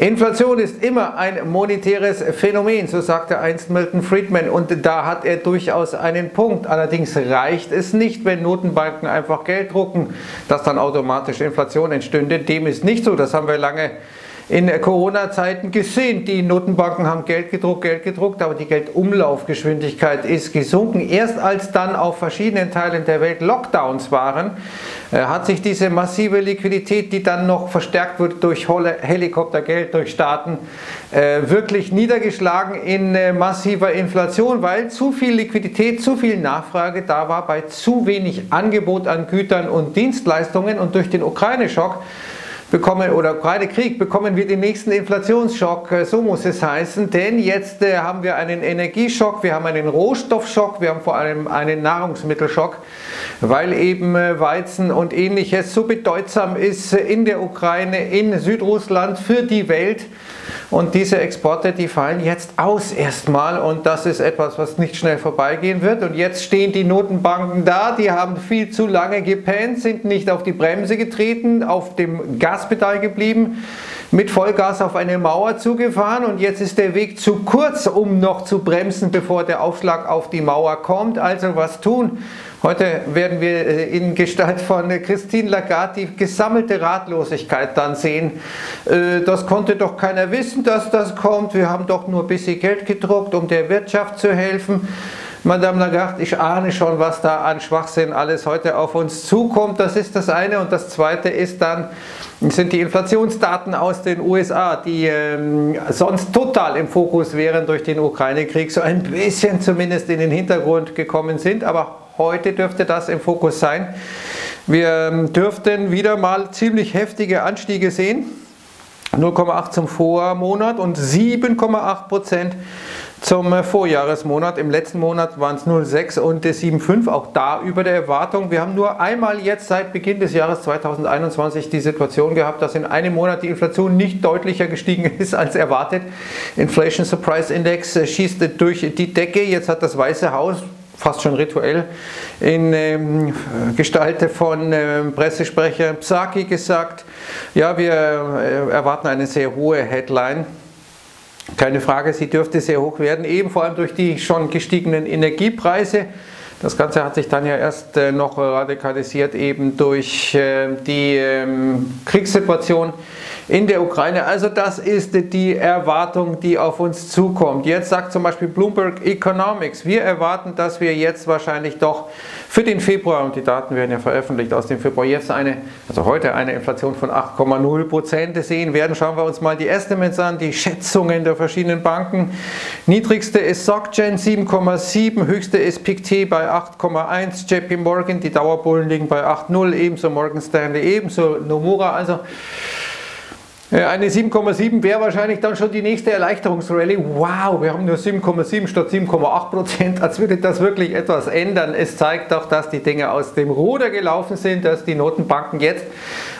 Inflation ist immer ein monetäres Phänomen, so sagte einst Milton Friedman und da hat er durchaus einen Punkt. Allerdings reicht es nicht, wenn Notenbanken einfach Geld drucken, dass dann automatisch Inflation entstünde. Dem ist nicht so, das haben wir lange in Corona-Zeiten gesehen. Die Notenbanken haben Geld gedruckt, Geld gedruckt, aber die Geldumlaufgeschwindigkeit ist gesunken. Erst als dann auf verschiedenen Teilen der Welt Lockdowns waren, äh, hat sich diese massive Liquidität, die dann noch verstärkt wurde durch Helikoptergeld, durch Staaten, äh, wirklich niedergeschlagen in äh, massiver Inflation, weil zu viel Liquidität, zu viel Nachfrage da war bei zu wenig Angebot an Gütern und Dienstleistungen und durch den Ukraine-Schock bekommen oder gerade Krieg bekommen wir den nächsten Inflationsschock, äh, so muss es heißen, denn jetzt äh, haben wir einen Energieschock, wir haben einen Rohstoffschock, wir haben vor allem einen Nahrungsmittelschock, weil eben äh, Weizen und ähnliches so bedeutsam ist in der Ukraine, in Südrussland für die Welt. Und diese Exporte, die fallen jetzt aus erstmal und das ist etwas, was nicht schnell vorbeigehen wird. Und jetzt stehen die Notenbanken da, die haben viel zu lange gepennt, sind nicht auf die Bremse getreten, auf dem Gaspedal geblieben, mit Vollgas auf eine Mauer zugefahren und jetzt ist der Weg zu kurz, um noch zu bremsen, bevor der Aufschlag auf die Mauer kommt. Also was tun? Heute werden wir äh, in Gestalt von Christine Lagarde die gesammelte Ratlosigkeit dann sehen. Äh, das konnte doch keiner wissen, dass das kommt. Wir haben doch nur ein bisschen Geld gedruckt, um der Wirtschaft zu helfen. Madame Lagarde, ich ahne schon, was da an Schwachsinn alles heute auf uns zukommt. Das ist das eine. Und das zweite ist dann, sind die Inflationsdaten aus den USA, die ähm, sonst total im Fokus wären durch den Ukraine-Krieg, so ein bisschen zumindest in den Hintergrund gekommen sind. Aber Heute dürfte das im Fokus sein. Wir ähm, dürften wieder mal ziemlich heftige Anstiege sehen. 0,8 zum Vormonat und 7,8 Prozent zum äh, Vorjahresmonat. Im letzten Monat waren es 0,6 und 7,5, auch da über der Erwartung. Wir haben nur einmal jetzt seit Beginn des Jahres 2021 die Situation gehabt, dass in einem Monat die Inflation nicht deutlicher gestiegen ist als erwartet. Inflation Surprise Index äh, schießt durch die Decke. Jetzt hat das Weiße Haus fast schon rituell in ähm, Gestalt von ähm, Pressesprecher Psaki gesagt, ja, wir äh, erwarten eine sehr hohe Headline. Keine Frage, sie dürfte sehr hoch werden, eben vor allem durch die schon gestiegenen Energiepreise. Das Ganze hat sich dann ja erst äh, noch radikalisiert eben durch äh, die ähm, Kriegssituation in der Ukraine. Also das ist die Erwartung, die auf uns zukommt. Jetzt sagt zum Beispiel Bloomberg Economics, wir erwarten, dass wir jetzt wahrscheinlich doch für den Februar, und die Daten werden ja veröffentlicht aus dem Februar, jetzt eine, also heute eine Inflation von 8,0 Prozent sehen werden. Schauen wir uns mal die Estimates an, die Schätzungen der verschiedenen Banken. Niedrigste ist SocGen 7,7, höchste ist PICT bei 8,1, JP Morgan, die Dauerbullen liegen bei 8,0, ebenso Morgan Stanley, ebenso Nomura. Also eine 7,7 wäre wahrscheinlich dann schon die nächste Erleichterungsrallye. Wow, wir haben nur 7,7 statt 7,8 Prozent. Als würde das wirklich etwas ändern. Es zeigt doch, dass die Dinge aus dem Ruder gelaufen sind, dass die Notenbanken jetzt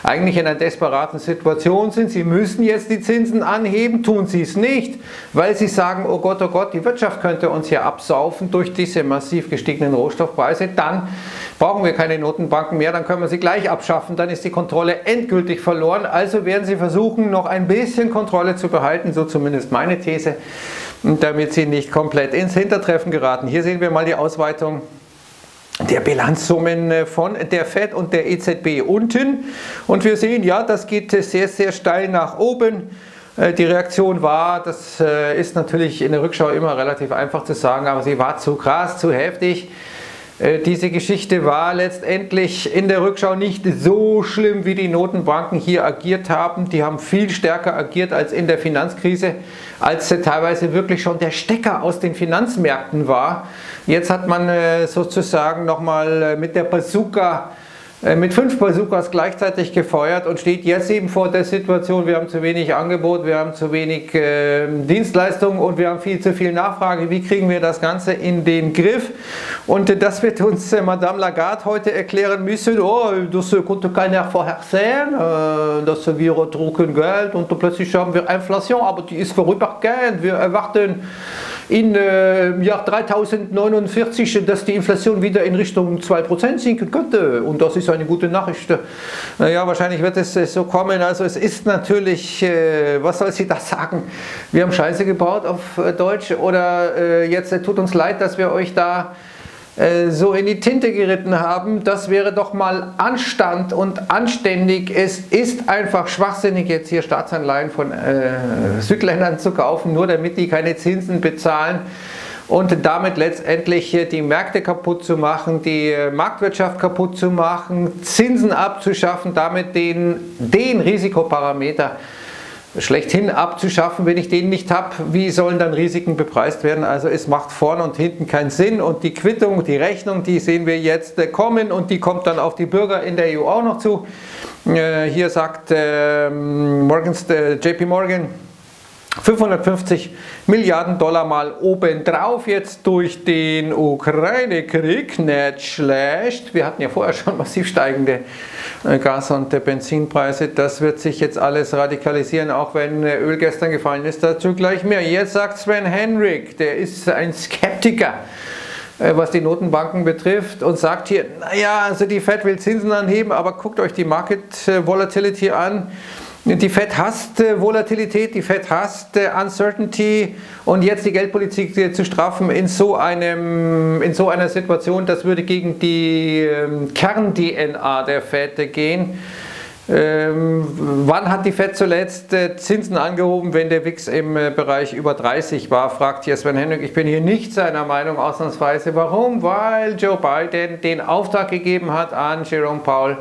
eigentlich in einer desperaten Situation sind. Sie müssen jetzt die Zinsen anheben, tun sie es nicht, weil sie sagen, oh Gott, oh Gott, die Wirtschaft könnte uns hier absaufen durch diese massiv gestiegenen Rohstoffpreise. Dann brauchen wir keine Notenbanken mehr, dann können wir sie gleich abschaffen, dann ist die Kontrolle endgültig verloren. Also werden sie versuchen, noch ein bisschen Kontrolle zu behalten, so zumindest meine These, damit sie nicht komplett ins Hintertreffen geraten. Hier sehen wir mal die Ausweitung der Bilanzsummen äh, von der FED und der EZB unten. Und wir sehen, ja, das geht sehr, sehr steil nach oben. Äh, die Reaktion war, das äh, ist natürlich in der Rückschau immer relativ einfach zu sagen, aber sie war zu krass, zu heftig. Äh, diese Geschichte war letztendlich in der Rückschau nicht so schlimm, wie die Notenbanken hier agiert haben. Die haben viel stärker agiert als in der Finanzkrise, als teilweise wirklich schon der Stecker aus den Finanzmärkten war. Jetzt hat man äh, sozusagen nochmal äh, mit der Bazooka mit fünf Bazookas gleichzeitig gefeuert und steht jetzt eben vor der Situation, wir haben zu wenig Angebot, wir haben zu wenig äh, Dienstleistungen und wir haben viel zu viel Nachfrage. Wie kriegen wir das Ganze in den Griff? Und äh, das wird uns äh, Madame Lagarde heute erklären müssen. Oh, das konnte keiner vorhersehen, äh, dass wir drucken Geld und plötzlich haben wir Inflation, aber die ist vorübergehend. Wir erwarten in äh, Jahr 3049, dass die Inflation wieder in Richtung 2% sinken könnte. Und das ist eine gute Nachricht. Naja, wahrscheinlich wird es äh, so kommen. Also es ist natürlich, äh, was soll sie da sagen? Wir haben Scheiße gebaut auf äh, Deutsch oder äh, jetzt tut uns leid, dass wir euch da äh, so in die Tinte geritten haben. Das wäre doch mal Anstand und anständig. Es ist einfach schwachsinnig, jetzt hier Staatsanleihen von äh, Südländern zu kaufen, nur damit die keine Zinsen bezahlen und damit letztendlich die Märkte kaputt zu machen, die äh, Marktwirtschaft kaputt zu machen, Zinsen abzuschaffen, damit den, den Risikoparameter schlechthin abzuschaffen, wenn ich den nicht habe. Wie sollen dann Risiken bepreist werden? Also es macht vorne und hinten keinen Sinn und die Quittung, die Rechnung, die sehen wir jetzt äh, kommen und die kommt dann auf die Bürger in der EU auch noch zu. Äh, hier sagt ähm, Morgans, äh, JP Morgan, 550 Milliarden Dollar mal obendrauf jetzt durch den Ukraine-Krieg, nicht schlecht. Wir hatten ja vorher schon massiv steigende äh, Gas- und Benzinpreise. Das wird sich jetzt alles radikalisieren, auch wenn äh, Öl gestern gefallen ist. Dazu gleich mehr. Jetzt sagt Sven Henrik, der ist ein Skeptiker äh, was die Notenbanken betrifft und sagt hier, naja, also die Fed will Zinsen anheben, aber guckt euch die Market Volatility an. Die Fed hasst Volatilität, die Fed hasst Uncertainty und jetzt die Geldpolitik äh, zu straffen in so, einem, in so einer Situation, das würde gegen die ähm, Kern-DNA der Fed gehen. Ähm, wann hat die Fed zuletzt äh, Zinsen angehoben, wenn der WIX im äh, Bereich über 30 war? Fragt hier Sven Henrik. Ich bin hier nicht seiner Meinung ausnahmsweise. Warum? Weil Joe Biden den Auftrag gegeben hat an Jerome Powell,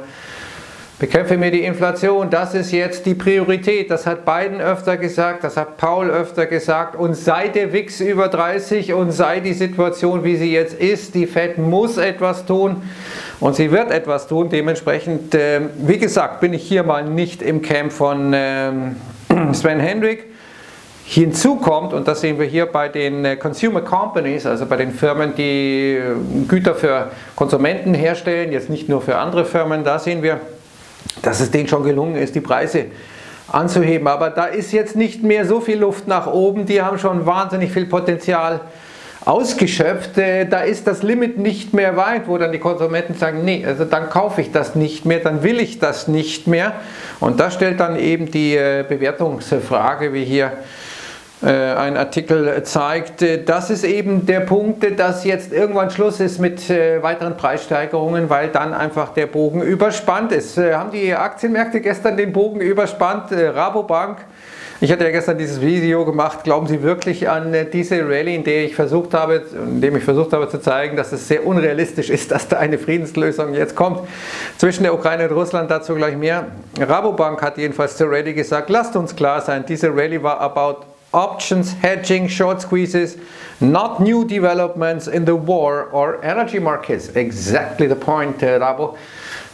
Bekämpfe mir die Inflation, das ist jetzt die Priorität. Das hat Biden öfter gesagt, das hat Paul öfter gesagt. Und sei der WIX über 30 und sei die Situation, wie sie jetzt ist, die Fed muss etwas tun und sie wird etwas tun. Dementsprechend, äh, wie gesagt, bin ich hier mal nicht im Camp von äh, Sven Hendrick. Hinzu kommt, und das sehen wir hier bei den äh, Consumer Companies, also bei den Firmen, die äh, Güter für Konsumenten herstellen, jetzt nicht nur für andere Firmen, da sehen wir, dass es denen schon gelungen ist, die Preise anzuheben. Aber da ist jetzt nicht mehr so viel Luft nach oben. Die haben schon wahnsinnig viel Potenzial ausgeschöpft. Äh, da ist das Limit nicht mehr weit, wo dann die Konsumenten sagen, nee, also dann kaufe ich das nicht mehr, dann will ich das nicht mehr. Und das stellt dann eben die äh, Bewertungsfrage, wie hier ein Artikel zeigt. Das ist eben der Punkt, dass jetzt irgendwann Schluss ist mit äh, weiteren Preissteigerungen, weil dann einfach der Bogen überspannt ist. Äh, haben die Aktienmärkte gestern den Bogen überspannt? Rabobank. Ich hatte ja gestern dieses Video gemacht. Glauben Sie wirklich an diese Rallye, in der ich versucht habe, in dem ich versucht habe zu zeigen, dass es sehr unrealistisch ist, dass da eine Friedenslösung jetzt kommt zwischen der Ukraine und Russland? Dazu gleich mehr. Rabobank hat jedenfalls zur Rallye gesagt: Lasst uns klar sein, diese Rallye war about options, hedging, short squeezes, not new developments in the war or energy markets. Exactly the point, uh, Rabo.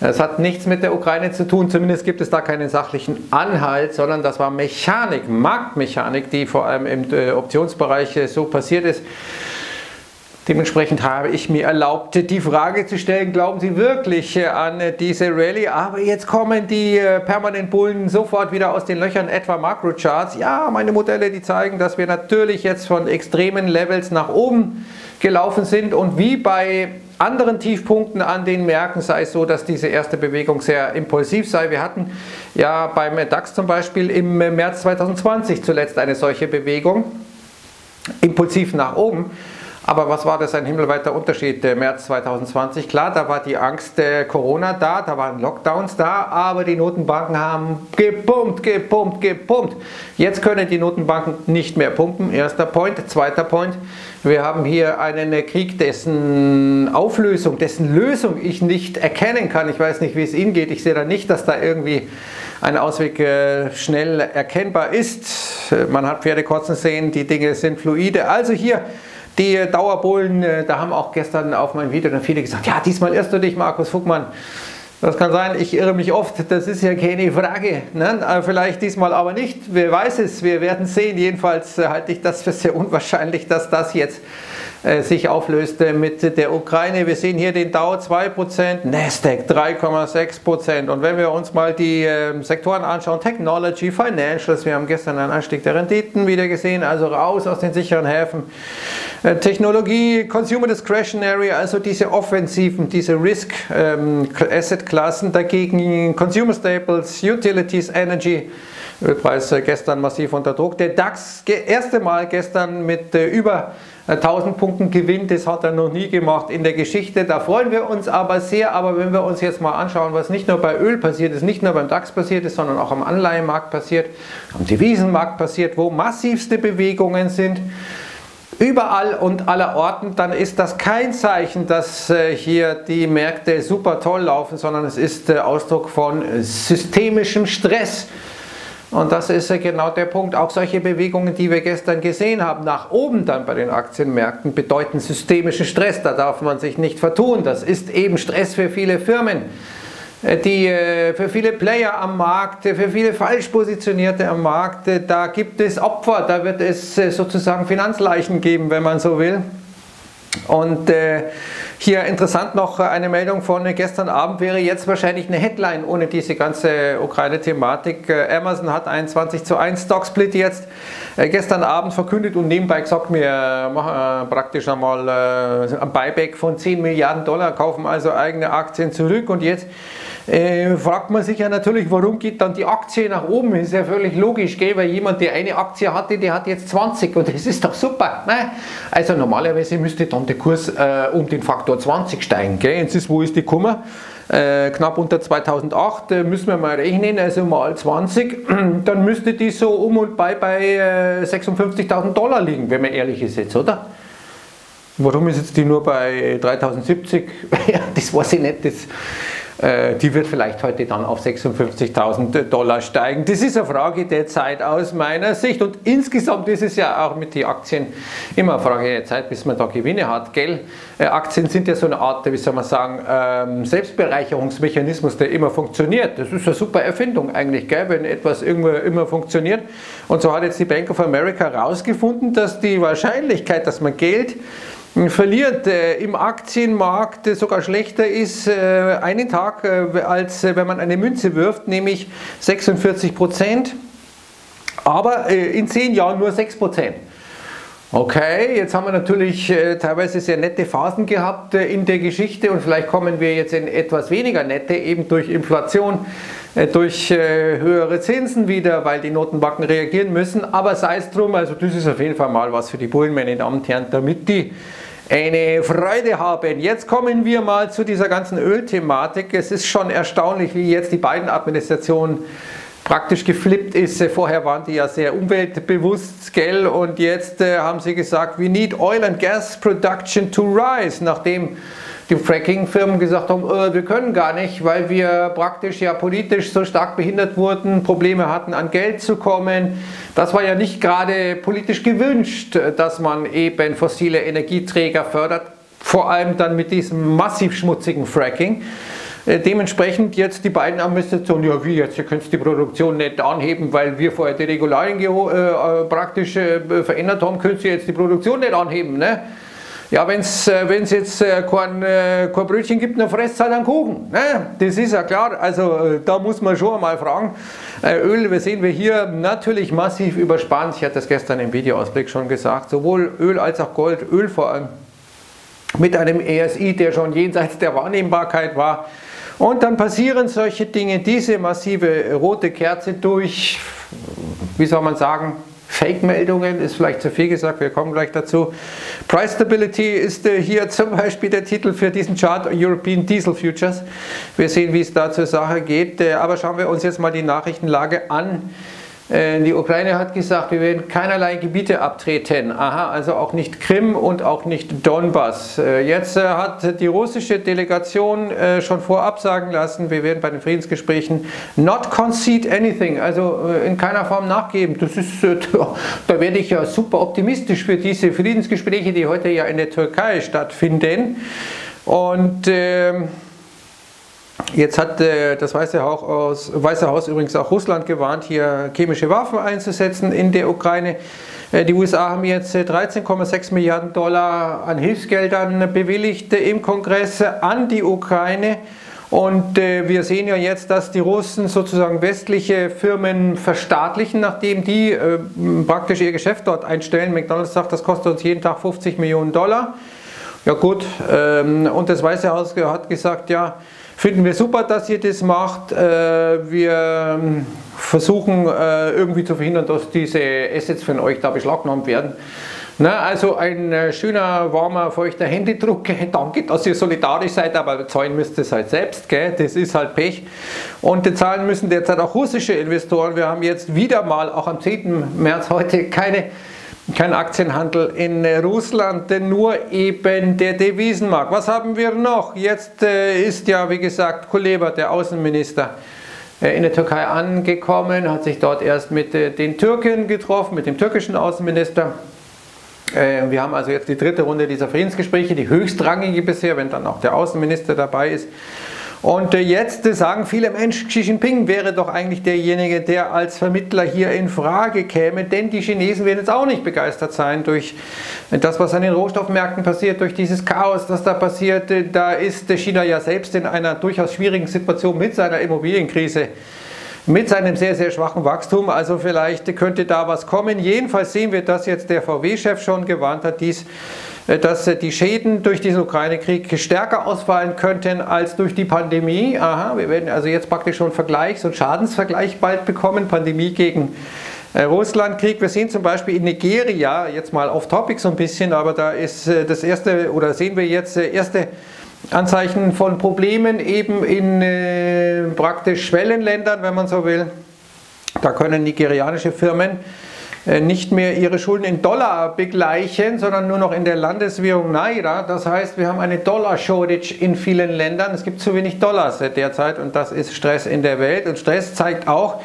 Es hat nichts mit der Ukraine zu tun, zumindest gibt es da keinen sachlichen Anhalt, sondern das war Mechanik, Marktmechanik, die vor allem im äh, Optionsbereich äh, so passiert ist. Dementsprechend habe ich mir erlaubt, die Frage zu stellen, glauben Sie wirklich äh, an diese Rallye? Aber jetzt kommen die äh, permanent Bullen sofort wieder aus den Löchern, etwa Macro-Charts. Ja, meine Modelle, die zeigen, dass wir natürlich jetzt von extremen Levels nach oben gelaufen sind und wie bei anderen Tiefpunkten an den Märkten sei es so, dass diese erste Bewegung sehr impulsiv sei. Wir hatten ja beim DAX zum Beispiel im März 2020 zuletzt eine solche Bewegung, impulsiv nach oben. Aber was war das ein himmelweiter Unterschied März 2020? Klar, da war die Angst der Corona da, da waren Lockdowns da, aber die Notenbanken haben gepumpt, gepumpt, gepumpt. Jetzt können die Notenbanken nicht mehr pumpen. Erster Point. Zweiter Point. Wir haben hier einen Krieg, dessen Auflösung, dessen Lösung ich nicht erkennen kann. Ich weiß nicht, wie es Ihnen geht. Ich sehe da nicht, dass da irgendwie ein Ausweg äh, schnell erkennbar ist. Man hat Pferde kotzen sehen, die Dinge sind fluide. Also hier die Dauerbullen, äh, da haben auch gestern auf mein Video dann viele gesagt, ja, diesmal irrst du dich, Markus Fuckmann. Das kann sein, ich irre mich oft, das ist ja keine Frage. Ne? Vielleicht diesmal aber nicht, wer weiß es, wir werden sehen. Jedenfalls äh, halte ich das für sehr unwahrscheinlich, dass das jetzt sich auflöste mit der Ukraine. Wir sehen hier den Dow 2%, Nasdaq 3,6%. Und wenn wir uns mal die äh, Sektoren anschauen, Technology, Financials, wir haben gestern einen Anstieg der Renditen wieder gesehen, also raus aus den sicheren Häfen. Äh, Technologie, Consumer Discretionary, also diese offensiven, diese Risk-Asset-Klassen, ähm, dagegen Consumer Staples, Utilities, Energy, Ölpreis äh, gestern massiv unter Druck. Der DAX, erste Mal gestern mit äh, über 1000 Punkten Gewinn, das hat er noch nie gemacht in der Geschichte. Da freuen wir uns aber sehr. Aber wenn wir uns jetzt mal anschauen, was nicht nur bei Öl passiert ist, nicht nur beim DAX passiert ist, sondern auch am Anleihenmarkt passiert, am Devisenmarkt passiert, wo massivste Bewegungen sind, überall und aller Orten, dann ist das kein Zeichen, dass äh, hier die Märkte super toll laufen, sondern es ist Ausdruck von systemischem Stress. Und das ist genau der Punkt. Auch solche Bewegungen, die wir gestern gesehen haben, nach oben dann bei den Aktienmärkten, bedeuten systemischen Stress. Da darf man sich nicht vertun. Das ist eben Stress für viele Firmen, äh, die, äh, für viele Player am Markt, für viele falsch positionierte am Markt. Da gibt es Opfer, da wird es äh, sozusagen Finanzleichen geben, wenn man so will. Und äh, hier interessant noch eine Meldung von gestern Abend wäre jetzt wahrscheinlich eine Headline ohne diese ganze Ukraine-Thematik. Äh, Amazon hat einen 20 zu 1 Stock-Split jetzt äh, gestern Abend verkündet und nebenbei gesagt, äh, praktisch einmal äh, ein Buyback von 10 Milliarden Dollar, kaufen also eigene Aktien zurück und jetzt äh, fragt man sich ja natürlich, warum geht dann die Aktie nach oben? Ist ja völlig logisch, gell? weil jemand, der eine Aktie hatte, der hat jetzt 20 und das ist doch super. Ne? Also normalerweise müsste dann der Kurs äh, um den Faktor 20 steigen. Gell? Jetzt ist, wo ist die Kummer? Äh, knapp unter 2008 äh, müssen wir mal rechnen, also mal 20, dann müsste die so um und bei bei 56.000 äh, Dollar liegen, wenn man ehrlich ist jetzt, oder? Warum ist jetzt die nur bei 3070? ja, das weiß ich nicht. Das, die wird vielleicht heute dann auf 56.000 Dollar steigen. Das ist eine Frage der Zeit aus meiner Sicht. Und insgesamt ist es ja auch mit den Aktien immer eine Frage der Zeit, bis man da Gewinne hat. Gell? Äh, Aktien sind ja so eine Art, wie soll man sagen, ähm, Selbstbereicherungsmechanismus, der immer funktioniert. Das ist eine super Erfindung eigentlich, gell? wenn etwas irgendwo immer funktioniert. Und so hat jetzt die Bank of America herausgefunden, dass die Wahrscheinlichkeit, dass man Geld verliert äh, im Aktienmarkt äh, sogar schlechter ist äh, einen Tag, als wenn man eine Münze wirft, nämlich 46 Prozent, aber in zehn Jahren nur 6 Prozent. Okay, jetzt haben wir natürlich teilweise sehr nette Phasen gehabt in der Geschichte und vielleicht kommen wir jetzt in etwas weniger nette, eben durch Inflation, durch höhere Zinsen wieder, weil die Notenbanken reagieren müssen. Aber sei es drum, also das ist auf jeden Fall mal was für die Bullen, meine Damen und Herren, damit die eine Freude haben. Jetzt kommen wir mal zu dieser ganzen Ölthematik. Es ist schon erstaunlich, wie jetzt die beiden Administrationen praktisch geflippt ist. Vorher waren die ja sehr umweltbewusst, gell, und jetzt äh, haben sie gesagt, we need oil and gas production to rise, nachdem die Fracking-Firmen gesagt haben, äh, wir können gar nicht, weil wir praktisch ja politisch so stark behindert wurden, Probleme hatten, an Geld zu kommen. Das war ja nicht gerade politisch gewünscht, dass man eben fossile Energieträger fördert, vor allem dann mit diesem massiv schmutzigen Fracking. Äh, dementsprechend jetzt die beiden Administrationen, ja wie jetzt, ihr könnt die Produktion nicht anheben, weil wir vorher die Regularien äh, äh, praktisch äh, verändert haben, könnt ihr jetzt die Produktion nicht anheben. Ne? Ja, wenn es äh, jetzt äh, kein, äh, kein Brötchen gibt, dann fresst halt einen Kuchen. Ne? Das ist ja klar. Also da muss man schon einmal fragen. Öl, wir sehen wir hier natürlich massiv überspannt. Ich hatte das gestern im Videoausblick schon gesagt. Sowohl Öl als auch Gold. Öl vor allem mit einem ESI, der schon jenseits der Wahrnehmbarkeit war. Und dann passieren solche Dinge, diese massive rote Kerze durch, wie soll man sagen, Fake-Meldungen ist vielleicht zu viel gesagt, wir kommen gleich dazu. Price Stability ist äh, hier zum Beispiel der Titel für diesen Chart European Diesel Futures. Wir sehen, wie es da zur Sache geht, äh, aber schauen wir uns jetzt mal die Nachrichtenlage an. Äh, die Ukraine hat gesagt, wir werden keinerlei Gebiete abtreten. Aha, also auch nicht Krim und auch nicht Donbass. Äh, jetzt äh, hat die russische Delegation schon vorab sagen lassen, wir werden bei den Friedensgesprächen not concede anything, also in keiner Form nachgeben. Das ist, da werde ich ja super optimistisch für diese Friedensgespräche, die heute ja in der Türkei stattfinden. Und äh, Jetzt hat äh, das Weiße Haus, aus, Weiße Haus übrigens auch Russland gewarnt, hier chemische Waffen einzusetzen in der Ukraine. Äh, die USA haben jetzt 13,6 äh, Milliarden Dollar an Hilfsgeldern bewilligt im Kongress an die Ukraine. Und äh, wir sehen ja jetzt, dass die Russen sozusagen westliche Firmen verstaatlichen, nachdem die äh, praktisch ihr Geschäft dort einstellen. McDonald's sagt, das kostet uns jeden Tag 50 Millionen Dollar. Ja gut, ähm, und das Weiße Haus hat gesagt, ja, finden wir super, dass ihr das macht. Äh, wir ähm, versuchen äh, irgendwie zu verhindern, dass diese Assets von euch da beschlagnahmt werden. Na, also ein äh, schöner, warmer, feuchter Händedruck. Danke, dass ihr solidarisch seid, aber zahlen müsst ihr es halt selbst. Gell? Das ist halt Pech. Und die zahlen müssen derzeit auch russische Investoren. Wir haben jetzt wieder mal, auch am 10. März heute, keine kein Aktienhandel in Russland, denn nur eben der Devisenmarkt. Was haben wir noch? Jetzt äh, ist ja, wie gesagt, Kuleba, der Außenminister, äh, in der Türkei angekommen, hat sich dort erst mit äh, den Türken getroffen, mit dem türkischen Außenminister. Äh, wir haben also jetzt die dritte Runde dieser Friedensgespräche, die höchstrangige bisher, wenn dann auch der Außenminister dabei ist. Und äh, jetzt sagen viele Menschen, Xi Jinping wäre doch eigentlich derjenige, der als Vermittler hier in Frage käme, denn die Chinesen werden jetzt auch nicht begeistert sein durch das, was an den Rohstoffmärkten passiert, durch dieses Chaos, das da passiert. Da ist China ja selbst in einer durchaus schwierigen Situation mit seiner Immobilienkrise mit seinem sehr, sehr schwachen Wachstum. Also vielleicht könnte da was kommen. Jedenfalls sehen wir, dass jetzt der VW-Chef schon gewarnt hat, dies, äh, dass äh, die Schäden durch diesen Ukraine-Krieg stärker ausfallen könnten als durch die Pandemie. Aha, wir werden also jetzt praktisch schon Vergleichs- und Schadensvergleich bald bekommen. Pandemie gegen äh, Russlandkrieg. Wir sehen zum Beispiel in Nigeria, jetzt mal off topic so ein bisschen, aber da ist das erste, oder sehen wir jetzt erste Anzeichen von Problemen eben in äh, praktisch Schwellenländern, wenn man so will. Da können nigerianische Firmen äh, nicht mehr ihre Schulden in Dollar begleichen, sondern nur noch in der Landeswährung Naira. Das heißt, wir haben eine Dollar-Shortage in vielen Ländern. Es gibt zu wenig Dollars derzeit und das ist Stress in der Welt. Und Stress zeigt auch,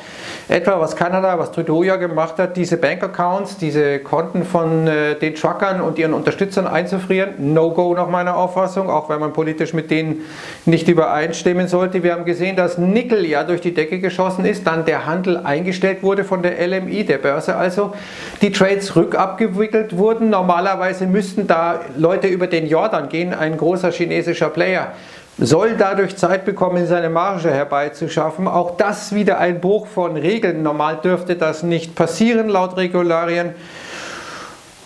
Etwa was Kanada, was Trudeau ja gemacht hat, diese Bankaccounts, diese Konten von äh, den Truckern und ihren Unterstützern einzufrieren. No-Go nach meiner Auffassung, auch wenn man politisch mit denen nicht übereinstimmen sollte. Wir haben gesehen, dass Nickel ja durch die Decke geschossen ist, dann der Handel eingestellt wurde von der LMI, der Börse also, die Trades rückabgewickelt wurden. Normalerweise müssten da Leute über den Jordan gehen, ein großer chinesischer Player soll dadurch Zeit bekommen, seine Marge herbeizuschaffen. Auch das wieder ein Bruch von Regeln. Normal dürfte das nicht passieren laut Regularien.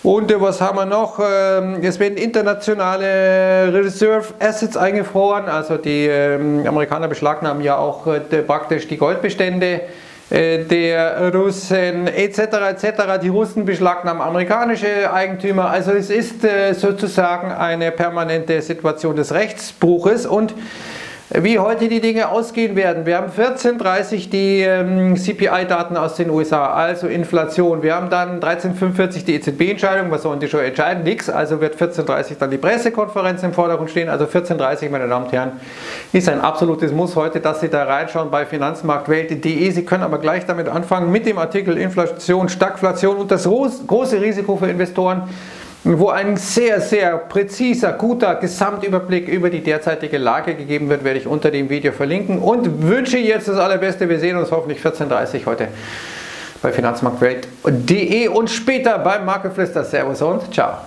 Und äh, was haben wir noch? Ähm, es werden internationale Reserve Assets eingefroren. Also die ähm, Amerikaner beschlagnahmen ja auch äh, praktisch die Goldbestände der Russen etc. etc. Die Russen beschlagnahmen amerikanische Eigentümer. Also es ist äh, sozusagen eine permanente Situation des Rechtsbruches und wie heute die Dinge ausgehen werden. Wir haben 14,30 die ähm, CPI-Daten aus den USA, also Inflation. Wir haben dann 13,45 die EZB-Entscheidung, was sollen die schon entscheiden? Nix, also wird 14,30 dann die Pressekonferenz im Vordergrund stehen. Also 14,30, meine Damen und Herren, ist ein absolutes Muss heute, dass Sie da reinschauen bei finanzmarktwelt.de. Sie können aber gleich damit anfangen mit dem Artikel Inflation, Stagflation und das große Risiko für Investoren wo ein sehr, sehr präziser, guter Gesamtüberblick über die derzeitige Lage gegeben wird, werde ich unter dem Video verlinken und wünsche jetzt das Allerbeste. Wir sehen uns hoffentlich 14.30 Uhr heute bei finanzmarktwelt.de und später beim Markeflüster. Servus und ciao.